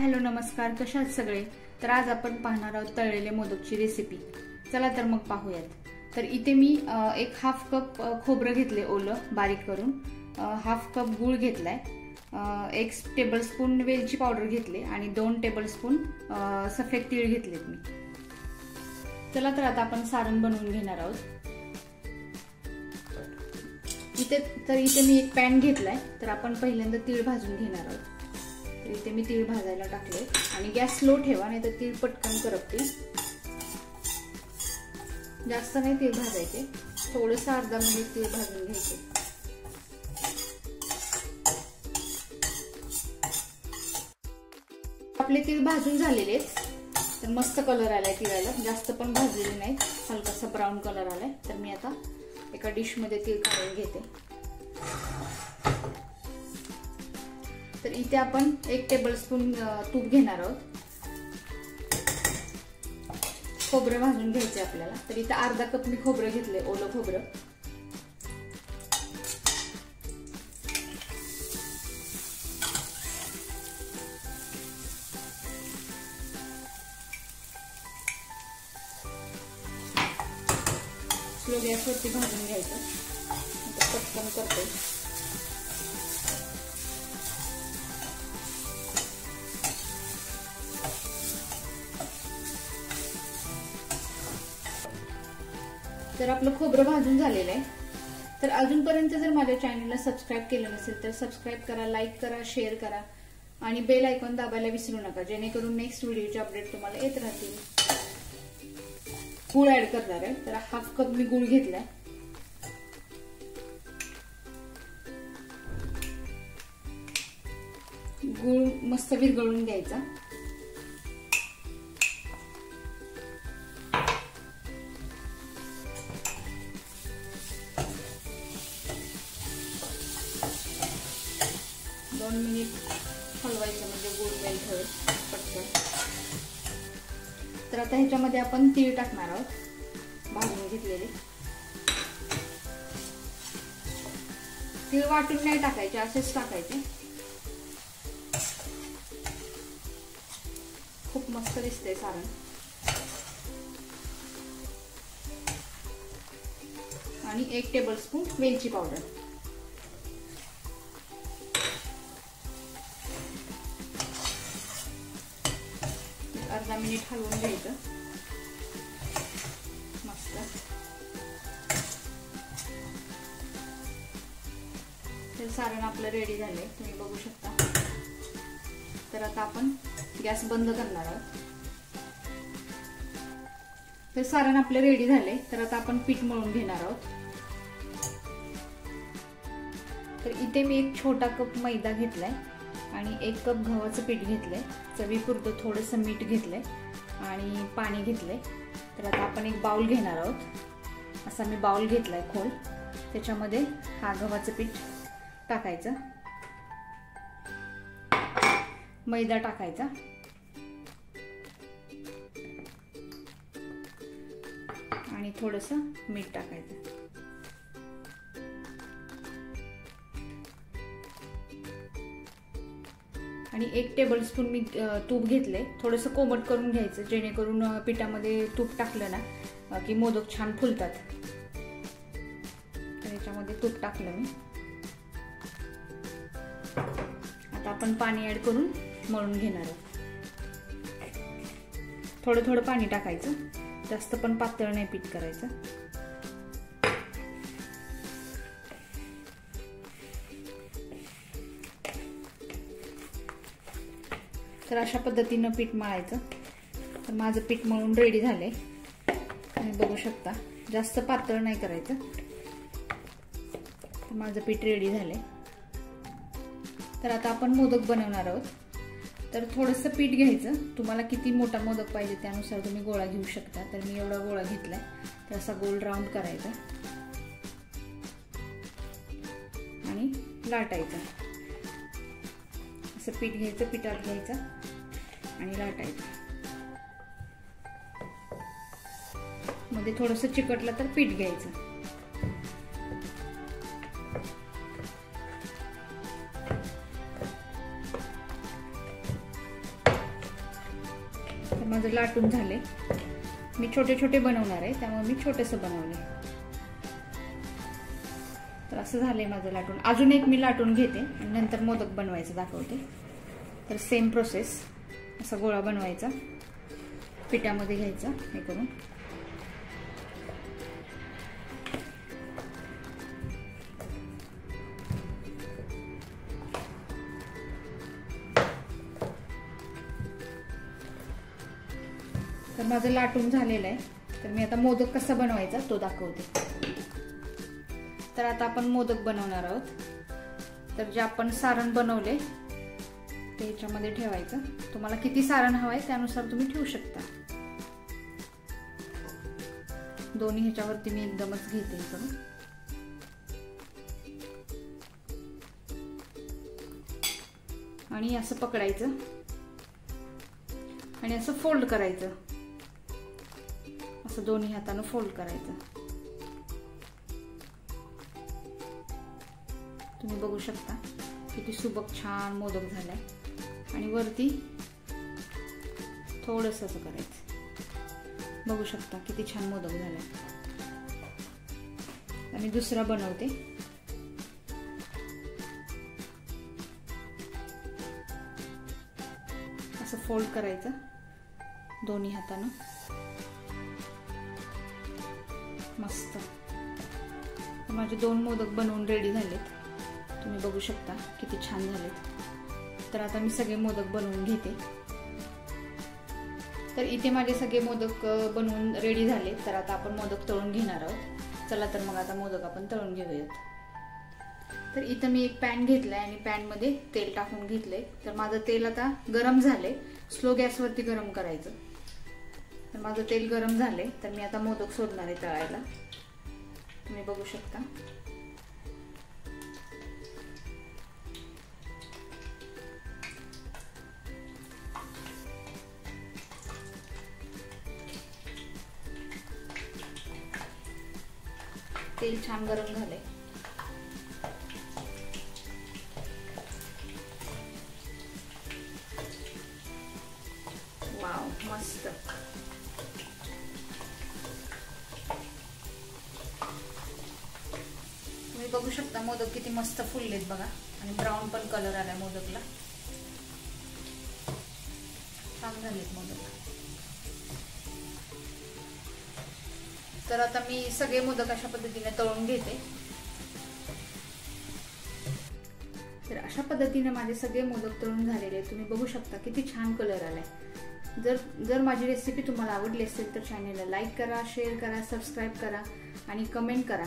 Hello नमस्कार. कशा आहेत सगळे? तर आज आपण पाहणार आहोत तळलेले मोदकची रेसिपी चला तर मग पाहूयात. तर इथे मी एक हाफ कप खोबरं घेतले ओलं बारीक करून. हाफ कप गूळ घेतलाय. एक टेबलस्पून वेलची पावडर घेतली आणि दोन टेबलस्पून सफेद तीळ घेतलेत मी. चला तर आता आपण सारण बनवून घेणार आहोत. इथे तर इथे मी एक पॅन घेतलाय. तर आपण पहिल्यांदा तीळ भाजून घेणार आहोत. इथे मी तीळ भाजायला टाकले. आणि गॅस स्लो ठेवा नाही तर तीळ पटकन करपते. जास्त नाही तीळ भाजायचे. थोडस अर्धा मिनिट तीळ भाजून घ्यायचे. आपले तीळ भाजून झालेले तर मस्त कलर आलाय तिळाला. जास्त पण भाजलेले नाहीत. हलकासा ब्राऊन कलर आलाय. तर मी आता एका डिशमध्ये तीळ काढून घेते. इथे आपण एक टेबलस्पून तूप घेणार आहोत. खोबरं भाजून घ्यायचे आपल्याला. तर इथे अर्धा कप मी खोबरं घेतले ओलं खोबरं. स्लो गॅसवरती भाजून घ्यायचं. पटकन करतो. तर आपलं खोबरं भाजून झालेलं आहे. तर अजूनपर्यंत जर माझ्या चॅनलला सबस्क्राईब केलं नसेल तर सबस्क्राईब करा लाईक करा शेअर करा आणि बेल आयकॉन दाबायला विसरू नका. जेणेकरून नेक्स्ट व्हिडिओचे अपडेट तुम्हाला येत राहतील. गुळ ऍड करणार आहे. तर हाफ कप मी गुळ घेतलाय. गुळ मस्त विरगळून घ्यायचा. दोन मिनिट हलवायचं म्हणजे गोड मेल्ट होईल पटकन. तर आता ह्याच्यामध्ये आपण तीळ टाकणार आहोत भाजून घेतलेले. तीळ वाटून नाही टाकायचे असेच टाकायचे. खूप मस्त दिसते सारण. आणि एक टेबल स्पून वेलची पावडर मिनिट हलवून घ्यायचं. मस्त. तर सारण आपलं रेडी झालंय. तुम्ही बघू शकता. तर आता आपण गॅस बंद करणार आहोत. तर सारण आपलं रेडी झाले तर आता आपण पीठ मळून घेणार आहोत. तर इथे मी एक छोटा कप मैदा घेतलाय. आणि एक कप गव्हाचं पीठ घेतलंय. चवीपुरतं थोडंसं मीठ घेतलंय आणि पाणी घेतलंय. तर आता आपण एक बाउल घेणार आहोत. असा मी बाउल घेतलाय खोल. त्याच्यामध्ये हा गव्हाचं पीठ टाकायचं. मैदा टाकायचा. आणि थोडंसं मीठ टाकायचं. आणि एक टेबलस्पून मी तूप घेतले थोडंसं कोमट करून घ्यायचं जेणेकरून पिठामध्ये तूप टाकलं ना की मोदक छान फुलतात. तर याच्यामध्ये तूप टाकलं मी. आता आपण पाणी ऍड करून मळून घेणार आहोत. थोडं थोडं पाणी टाकायचं. जास्त पण पातळ नाही पीठ करायचं. तर अशा पद्धतीनं पीठ मळायचं. तर माझं पीठ मळून रेडी झालंय. तुम्ही बघू शकता. जास्त पातळ नाही करायचं. तर माझं पीठ रेडी झालंय. तर आता आपण मोदक बनवणार आहोत. तर थोडंसं पीठ घ्यायचं. तुम्हाला किती मोठा मोदक पाहिजे त्यानुसार तुम्ही गोळा घेऊ शकता. तर मी एवढा गोळा घेतलाय. तर असा गोल राऊंड करायचा. आणि लाटायचा. असं पीठ घ्यायचं पिठात घ्यायचं आणि लाटायचं. मध्ये थोडंसं चिकटलं तर पीठ घ्यायचं. माझं लाटून झाले मी छोटे छोटे बनवणार आहे त्यामुळे मी छोटेसं बनवले असं झालंय माझं लाटून. अजून एक मी लाटून घेते आणि नंतर मोदक बनवायचं दाखवते. तर सेम प्रोसेस असा गोळा बनवायचा. पिठामध्ये घ्यायचा हे करून. तर माझं लाटून झालेलं आहे. तर मी आता मोदक कसा बनवायचा तो दाखवते. तर आता आपण मोदक बनवणार आहोत. तर जे आपण सारण बनवले ते ह्याच्यामध्ये ठेवायचं. तुम्हाला किती सारण हवं आहे त्यानुसार तुम्ही ठेवू शकता. दोन्ही ह्याच्यावरती मी एकदमच घेते इकडून आणि असं पकडायचं. आणि असं फोल्ड करायचं. असं दोन्ही हातानं फोल्ड करायचं. तुम्ही बघू शकता. किती सुबक छान मोदक झालाय. आणि वरती थोडस असं करायचं. बघू शकता किती छान मोदक झालाय. आणि दुसरा बनवते. असं फोल्ड करायचं. दोन्ही हातानं. मस्त. माझे दोन मोदक बनवून रेडी झालेत. तुम्ही बघू शकता किती छान झालेत तर आता मी सगळे मोदक बनवून घेते. तर इथे माझे सगळे मोदक बनवून रेडी झाले. तर आता आपण मोदक तळून घेणार आहोत. चला तर मग आता मोदक आपण तळून घेऊयात. तर इथं मी एक पॅन घेतलाय आणि पॅनमध्ये तेल टाकून घेतलंय. तर माझं तेल आता गरम झाले स्लो गॅसवरती गरम करायचं. तर माझं तेल गरम झाले तर मी आता मोदक सोडणार आहे तळायला. तुम्ही बघू शकता. तेल छान गरम झाले वाव मस्त. तुम्ही बघू शकता मोदक किती मस्त फुललेत बघा. आणि ब्राऊन पण कलर आलाय मोदकला. छान झालेत मोदक. तर आता मी सगळे मोदक अशा पद्धतीने तळून घेते. तर अशा पद्धतीने माझे सगळे मोदक तळून झालेले आहेत. तुम्ही बघू शकता किती छान कलर आलाय. जर जर माझी रेसिपी तुम्हाला आवडली असेल तर चॅनेलला लाईक करा शेअर करा सबस्क्राईब करा आणि कमेंट करा.